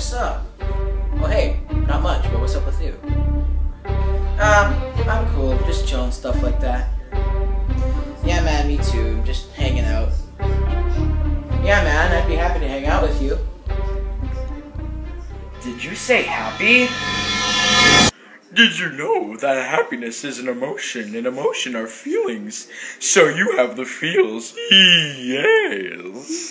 what's up? Well, hey, not much, but what's up with you? Um, I'm cool, just chilling, stuff like that. Yeah, man, me too. I'm just hanging out. Yeah, man, I'd be happy to hang out with you. Did you say happy? Did you know that happiness is an emotion and emotion are feelings? So you have the feels. Yes.